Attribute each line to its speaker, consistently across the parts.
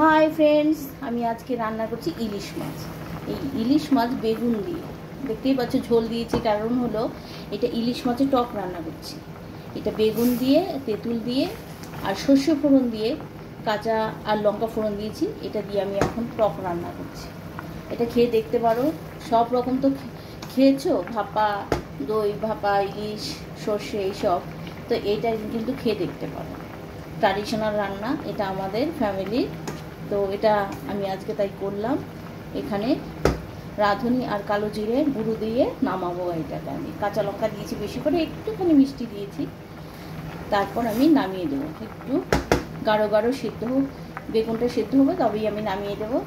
Speaker 1: Hi friends আমি আজকে রান্না করছি ইলিশ মাছ। এই ইলিশ মাছ বেগুন দিয়ে। দেখতেই পাচ্ছ, ঝোল দিয়েছি। কারণ হলো, এটা ইলিশ মাছের টক রান্না করছি। এটা বেগুন দিয়ে, তেঁতুল দিয়ে আর শস্য ফোড়ন দিয়ে, কাঁচা আর লঙ্কা ফোড়ন দিয়েছি। এটা দিয়ে আমি এখন টক রান্না করছি। এটা খেয়ে দেখতে পারো, সব রকম তো খেয়েছো? ভাপা, দই, ভাপা, ইলিশ, সর্ষে, এইসব। তো এইটা কিন্তু খেয়ে দেখতে পারো। ট্র্যাডিশনাল রান্না, এটা আমাদের ফ্যামিলির তো এটা আমি আজকে তাই করলাম। এখানে রাঁধুনি আর কালো জিরে গুঁড়ো দিয়ে নামাবো এটাকে আমি। কাঁচা লঙ্কা দিয়েছি বেশি করে, একটুখানি মিষ্টি দিয়েছি। তারপর আমি নামিয়ে দেবো। একটু গাঢ় গাঢ় সেদ্ধ হোক, বেগুনটা সেদ্ধ হবে, তবেই আমি নামিয়ে দেবো।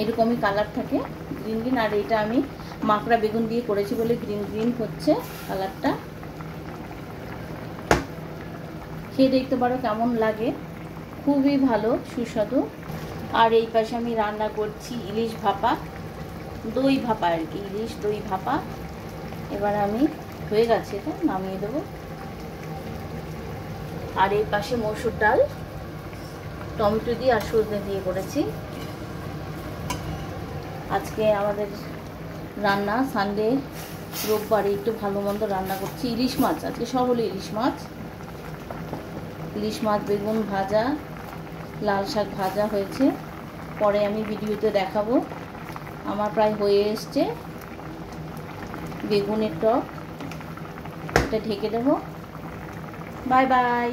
Speaker 1: এরকমই কালার থাকে গ্রিন গ্রিন, আর এটা আমি মাকড়া বেগুন দিয়ে করেছি বলে গ্রিন গ্রিন হচ্ছে কালারটা। খেয়ে দেখতে পারো কেমন লাগে। খুবই ভালো, সুস্বাদু। আর এই পাশে আমি রান্না করছি ইলিশ ভাপা, দই ভাপা আর কি, ইলিশ দই ভাপা। এবার আমি হয়ে গেছে এটা, নামিয়ে দেবো। আর এই পাশে মসুর ডাল, টমেটো দিয়ে আর সজনে দিয়ে করেছি। আজকে আমাদের রান্না সানডে রোববারে একটু ভালো মন্দ রান্না করছি। ইলিশ মাছ, আজকে সব হলো ইলিশ মাছ। ইলিশ মাছ, বেগুন ভাজা, লাল শাক ভাজা হয়েছে। পরে আমি ভিডিওতে দেখাবো। আমার প্রায় হয়ে এসছে বেগুনের টক। এটা ঢেকে দেবো। Bye bye.